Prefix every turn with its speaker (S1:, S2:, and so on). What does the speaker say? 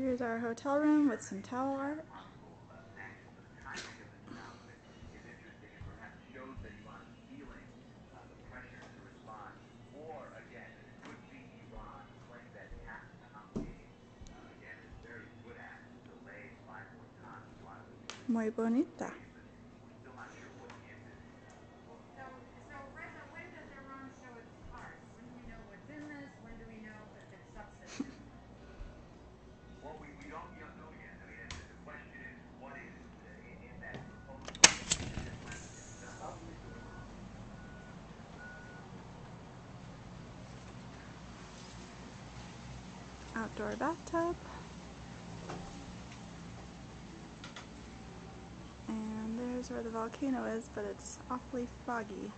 S1: Here's our hotel room with some towel art. Muy bonita. Outdoor bathtub. And there's where the volcano is, but it's awfully foggy.